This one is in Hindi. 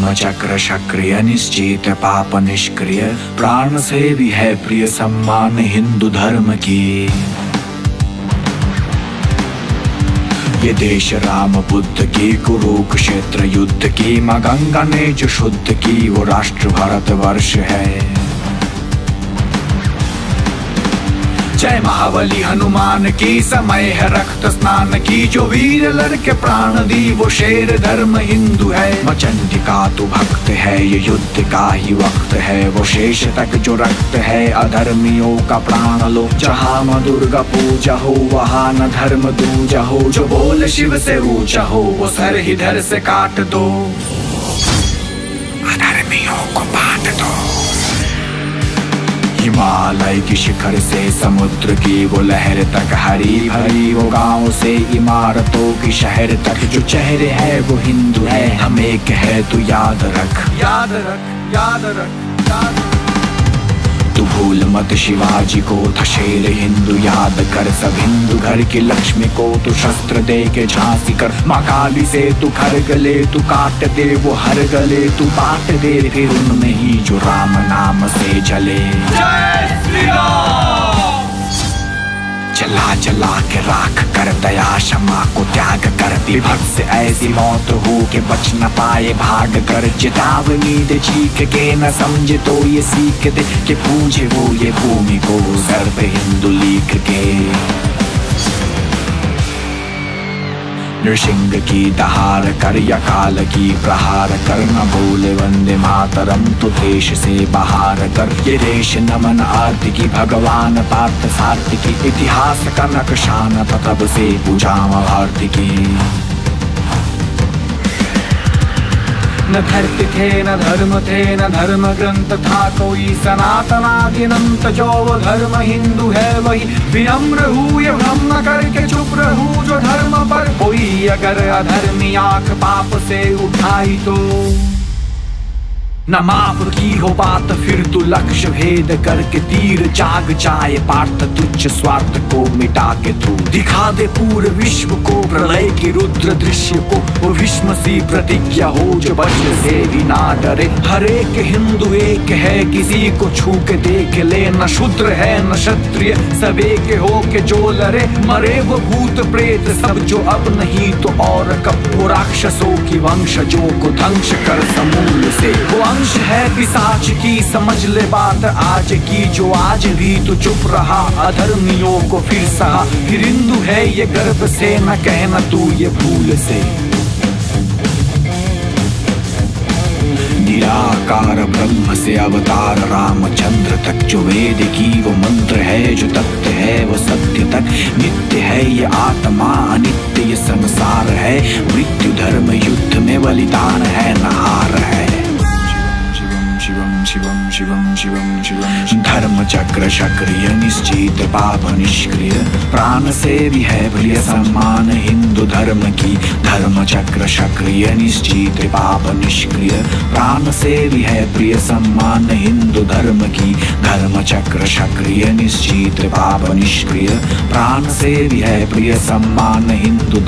धर्म चक्र सक्रिय निश्चित पाप निष्क्रिय प्राण से भी है प्रिय सम्मान हिंदू धर्म की। ये देश राम बुद्ध की कुरुक्षेत्र युद्ध की माँ गंगा ने जो शुद्ध की, वो राष्ट्र भारत वर्ष है। जय महाबली हनुमान की समय है रक्त स्नान की। जो वीर लड़के प्राण दी, वो शेर धर्म हिंदू है। मचंडिका तू भक्त है, ये युद्ध का ही वक्त है। वो शेष तक जो रक्त है, अधर्मियों का प्राण लो। जहाँ माँ दुर्गा पूजा हो, वहाँ न धर्म दूजा हो। जो बोल शिव से ऊँचा हो, वो सर ही धर से काट दो। अधर्मियों को बांट दो। हिमालय की शिखर से समुद्र की वो लहर तक हरी भरी, वो गाँव से इमारतों की शहर तक। जो चेहरे है, वो हिंदू है, हमें कहे तू याद रख। याद रख याद रख याद रख। तू भूल मत शिवाजी को था शेर हिंदू याद कर। सब हिंदू घर की लक्ष्मी को तू शस्त्र दे के झांसी कर। माँ काली से तू घर गले तू काट दे वो हर गले तू बांट दे। फिर उनमें ही जो राम नाम से जले। जय श्री राम। चला चला के राख कर दया विभक्त से ऐसी मौत हो के बच न पाए, भाग कर चेतावनी दे चीख के न समझे तो ये सीख दे कि पूजे वो ये भूमि को सर पे हिंदू लिख के। नृसिंह की दहार कर या काल की प्रहार कर, न बोले वंदे मातरम तो देश से बाहर कर। ये देश नमन आरती की भगवान, पार्थ सारथी की इतिहास का नक्शान तब से पूजाम भारती की। न धर्ति थे न धर्म थे न धर्म ग्रंथ था कोई सनातनादिनंत जो वो धर्म हिंदू है वही। विनम्र ये भ्रम न करके चुप रहू जो धर्म पर कोई अगर अधर्मी आँख पाप से उठाई तो। न माफ़ की हो बात, फिर तू लक्ष्य भेद करके तीर जाग जाए, पार्थ तुच्छ स्वार्थ को मिटा के तू। दिखा दे पूरे विश्व को, प्रलय की रुद्र दृश्य को वो भीष्म सी प्रतिज्ञा हो जो वज्र से भी ना डरे। हर एक हिंदू एक है, किसी को छू के देख ले, न शूद्र है, न क्षत्रिय, सब एक हो के जो लड़े। मरे वो भूत प्रेत, सब जो अब नहीं तो और कब? वो राक्षसों की वंश, जो को ध्वंस कर समूल से। वो अंश है पिसाच की, समझ ले बात आज की, जो आज भी तो चुप रहा, अधर्मियों को फिर सहा। फिर हिंदू है ये गर्भ से, न कहना तू ये भूल से। निराकार ब्रह्म से अवतार रामचंद्र तक, जो वेद की वो मंत्र है, जो तत्व है, वो सत्य तक। नित्य है ये आत्मा, अनित्य ये संसार है। मृत्यु धर्म युद्ध में बलिदान है नहार है शिवम शिवम शिवम शिवम धर्म चक्र सक्रिय निश्चित पाप निष्क्रिय। प्राण से भी है प्रिय सम्मान, हिंदू धर्म की। धर्म चक्र सक्रिय निश्चित पाप निष्क्रिय। प्राण से भी है प्रिय सम्मान, हिंदू धर्म की। धर्म चक्र सक्रिय निश्चित पाप निष्क्रिय। प्राण से भी है प्रिय सम्मान, हिंदू